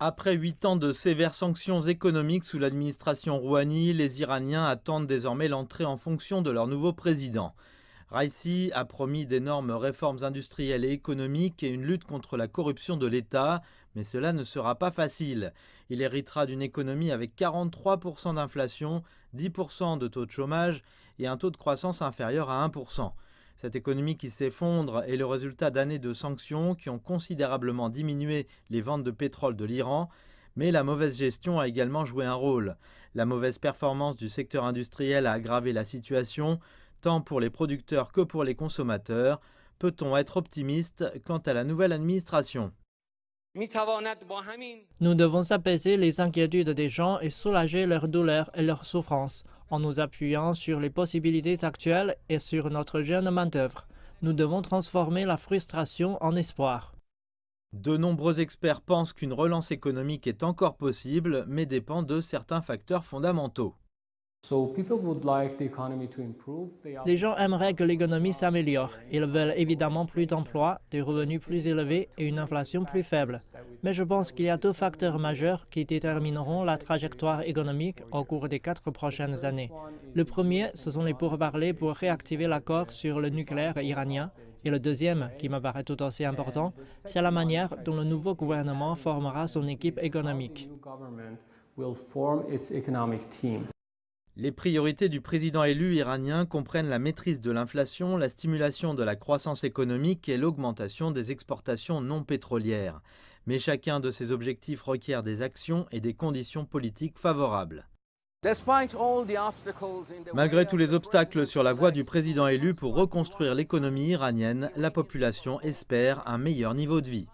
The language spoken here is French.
Après huit ans de sévères sanctions économiques sous l'administration Rouhani, les Iraniens attendent désormais l'entrée en fonction de leur nouveau président. Raisi a promis d'énormes réformes industrielles et économiques et une lutte contre la corruption de l'État, mais cela ne sera pas facile. Il héritera d'une économie avec 43% d'inflation, 10% de taux de chômage et un taux de croissance inférieur à 1%. Cette économie qui s'effondre est le résultat d'années de sanctions qui ont considérablement diminué les ventes de pétrole de l'Iran, mais la mauvaise gestion a également joué un rôle. La mauvaise performance du secteur industriel a aggravé la situation, tant pour les producteurs que pour les consommateurs. Peut-on être optimiste quant à la nouvelle administration? Nous devons apaiser les inquiétudes des gens et soulager leurs douleurs et leurs souffrances en nous appuyant sur les possibilités actuelles et sur notre jeune main-d'œuvre. Nous devons transformer la frustration en espoir. De nombreux experts pensent qu'une relance économique est encore possible, mais dépend de certains facteurs fondamentaux. Les gens aimeraient que l'économie s'améliore. Ils veulent évidemment plus d'emplois, des revenus plus élevés et une inflation plus faible. Mais je pense qu'il y a deux facteurs majeurs qui détermineront la trajectoire économique au cours des quatre prochaines années. Le premier, ce sont les pourparlers pour réactiver l'accord sur le nucléaire iranien. Et le deuxième, qui me paraît tout aussi important, c'est la manière dont le nouveau gouvernement formera son équipe économique. Les priorités du président élu iranien comprennent la maîtrise de l'inflation, la stimulation de la croissance économique et l'augmentation des exportations non pétrolières. Mais chacun de ces objectifs requiert des actions et des conditions politiques favorables. Malgré tous les obstacles sur la voie du président élu pour reconstruire l'économie iranienne, la population espère un meilleur niveau de vie.